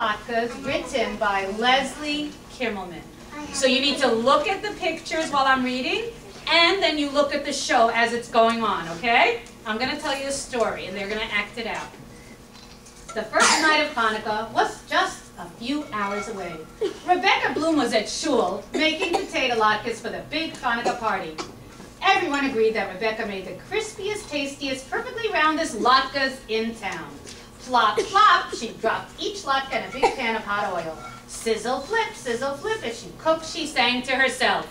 Latkes written by Leslie Kimmelman. So you need to look at the pictures while I'm reading, and then you look at the show as it's going on, okay? I'm going to tell you a story, and they're going to act it out. The first night of Hanukkah was just a few hours away. Rebecca Bloom was at shul making potato latkes for the big Hanukkah party. Everyone agreed that Rebecca made the crispiest, tastiest, perfectly roundest latkes in town. Plop, plop, she dropped each latke in a big pan of hot oil. Sizzle, flip, sizzle, flip. As she cooked, she sang to herself.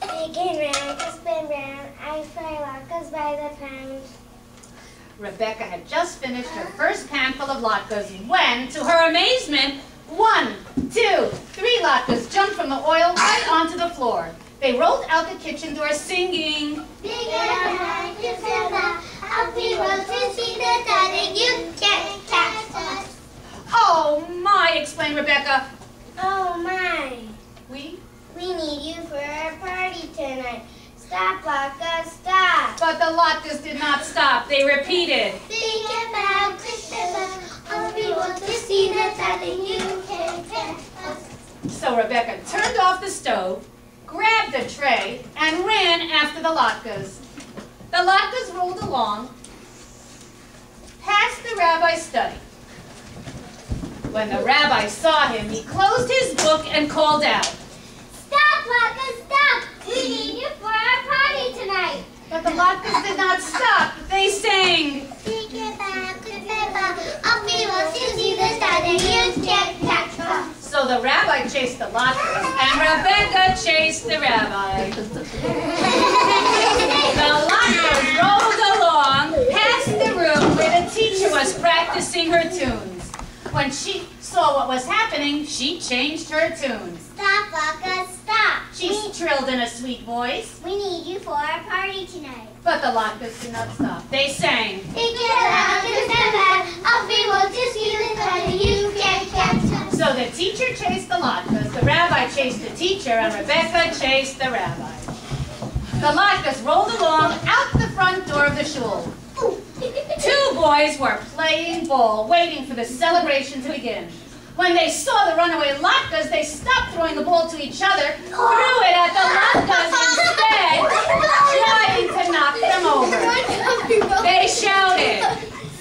Big and round, crisp and brown, I fry latkes by the pound. Rebecca had just finished her first panful of latkes when, to her amazement, one, two, three latkes jumped from the oil right onto the floor. They rolled out the kitchen door singing, Big and round, crisp and brown, I'll be exclaimed Rebecca. Oh my, We? we need you for our party tonight. Stop, latkes, stop. But the latkes did not stop. They repeated, round, crisp and brown, I'll be roasted, see the daddy, you can't. So Rebecca turned off the stove, grabbed a tray, and ran after the latkes. The latkes rolled along past the rabbi's study. When the rabbi saw him, he closed his book and called out. Stop, latkes, stop. We need you for our party tonight. But the latkes did not stop. They sang. Take it back, take it. I'll be able to see the star you can't catch us. So the rabbi chased the latkes, and Rebecca chased the rabbi. When she saw what was happening, she changed her tunes. Stop, Latka, stop. She trilled in a sweet voice, We need you for our party tonight. but the latkes did not stop. They sang. Take it back, take it back. I'll be able to see the star you can't catch us. So the teacher chased the latkes, the rabbi chased the teacher, and Rebecca chased the rabbi. The latkes rolled along out the front door of the shul. Two boys were playing ball, waiting for the celebration to begin. When they saw the runaway latkes, they stopped throwing the ball to each other, threw it at the latkes instead, trying to knock them over. They shouted,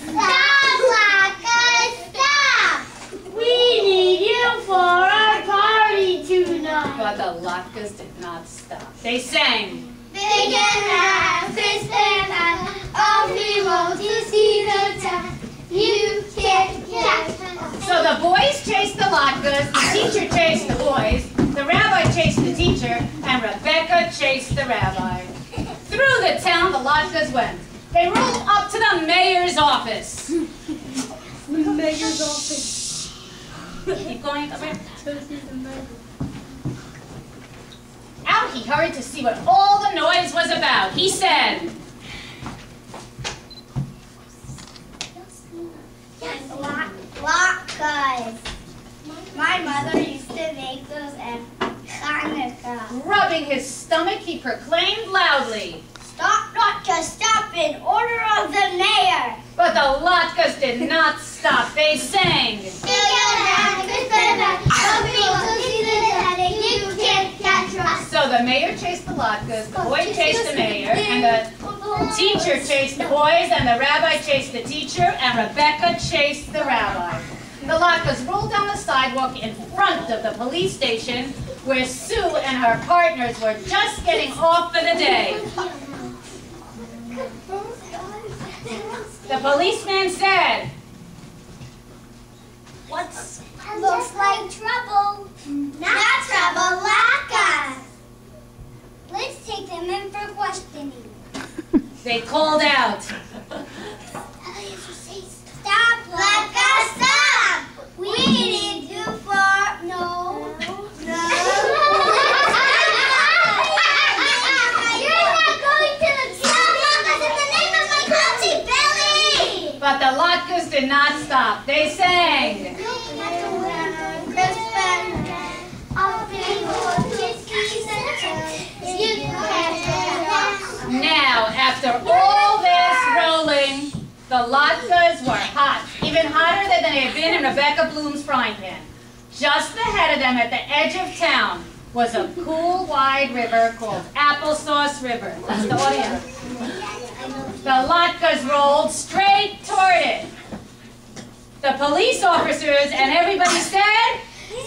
Stop, Latka, stop. We need you for our party tonight. but the latkes did not stop. They sang, Big and round, crisp and round, I'll be to see the star. You can't catch us. So the boys chased the latkes, the teacher chased the boys, the rabbi chased the teacher, and Rebecca chased the rabbi. Through the town the latkes went. They rolled up to the mayor's office. The mayor's office. Keep going, come here. He hurried to see what all the noise was about. He said, Yes, lot, latkes. My mother used to make those at Hanukkah. rubbing his stomach, he proclaimed loudly. Stop, not just stop in order of the mayor. But the latkes did not stop. They sang. Mayor chased the boy chased the mayor, and the teacher chased the boys, and the rabbi chased the teacher, and Rebecca chased the rabbi. The latkes rolled down the sidewalk in front of the police station, where Sue and her partners were just getting off for the day. The policeman said, What's looks like trouble? Not trouble, Laka. Let's take them in for questioning. they called out, Stop, Laka, stop! We need you for no. No. You're not going to the Stop, Laka, in the name of my country, Billy! but the latkes did not stop. They sang. After all this rolling, the latkes were hot even hotter than they had been in Rebecca Bloom's frying pan. Just ahead of them at the edge of town was a cool, wide river called Applesauce River. That's the audience. The latkes rolled straight toward it. The police officers and everybody said, No!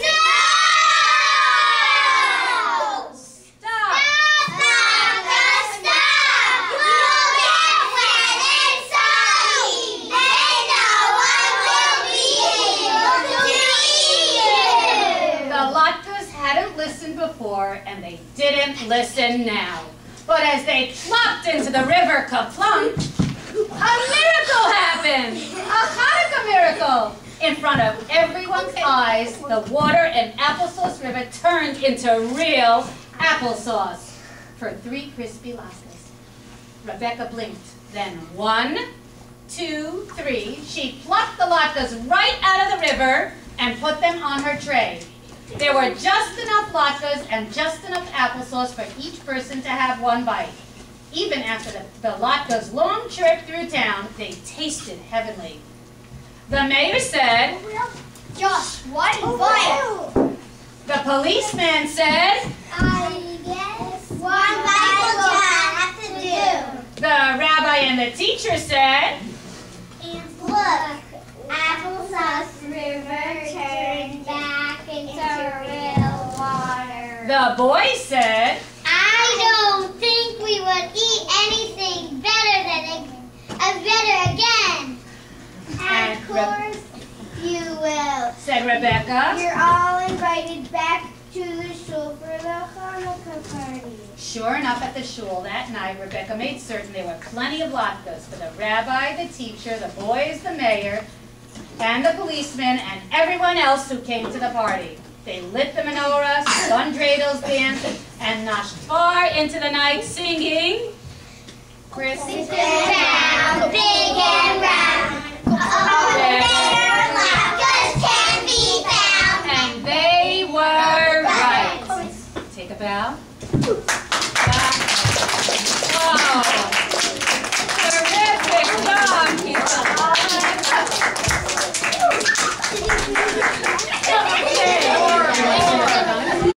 Stop! The latkes hadn't listened before, and didn't listen now. But as they plopped into the river Kaplunk, a miracle happened! A Hanukkah miracle! In front of everyone's eyes, the water in Applesauce River turned into real applesauce for three crispy latkes. Rebecca blinked. Then one, two, three. She plucked the latkes right out of the river and put them on her tray. There were just enough latkes and just enough applesauce for each person to have one bite. Even after the, the latkes' long trip through town, they tasted heavenly. The mayor said, oh, Just one oh, bite. the policeman said, I guess one bite will have to do. the rabbi and the teacher said, the boy said, I don't think we would eat anything better than a, a better again. And of course you will. said Rebecca. You're all invited back to the shul for the Hanukkah party. Sure enough, at the shul that night, Rebecca made certain there were plenty of latkes for the rabbi, the teacher, the boys, the mayor, and the policeman, and everyone else who came to the party. They lit the menorah, spun dreidels, danced, and noshed far into the night singing. Christmas down, big and round. Oh, better can be found. And they were right. Take a bow. Terrific job,